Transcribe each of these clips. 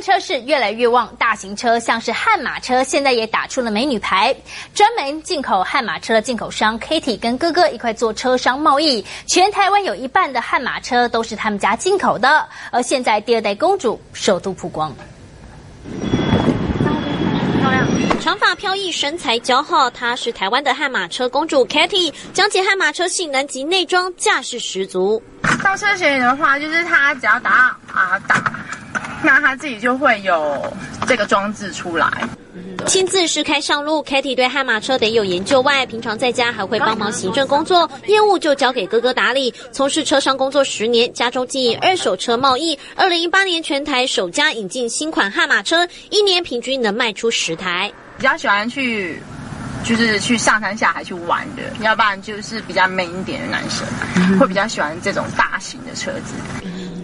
湾车市越来越旺，大型车像是悍马车，现在也打出了美女牌。专门进口悍马车的进口商 Kitty 跟哥哥一块做车商贸易，全台湾有一半的悍马车都是他们家进口的。而现在第二代公主首度曝光。长发飘逸，身材姣好，她是台湾的悍马车公主 Katy。讲解悍马车性能及内装，架势十足。倒车显影的话，就是它只要打啊打，那它自己就会有这个装置出来。亲自试开上路，Katy 对悍马车得有研究外，平常在家还会帮忙行政工作，业务就交给哥哥打理。从事车商工作十年，家中经营二手车贸易。二零一八年全台首家引进新款悍马车，一年平均能卖出十台。比较喜欢去，就是去上山下海去玩的，要不然就是比较 man 一点的男生，会比较喜欢这种大型的车子。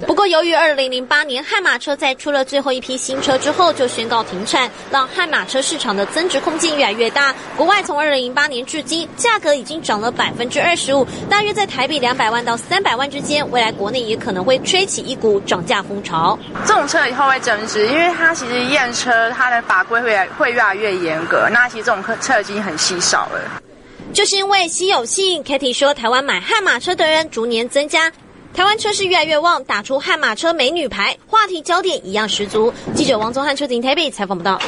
不过，由于二零零八年悍马车在出了最后一批新车之后就宣告停产，让悍马车市场的增值空间越来越大。国外从二零零八年至今，价格已经涨了百分之二十五，大约在台币两百万到三百万之间。未来国内也可能会吹起一股涨价风潮。这种车以后会增值，因为它其实验车它的法规会会越来越严格。那其实这种车已经很稀少了，就是因为稀有性。Kitty 说，台湾买悍马车的人逐年增加。台湾车市越来越旺，打出悍马车美女牌，话题焦点一样十足。记者王宗汉车停台北采访不到。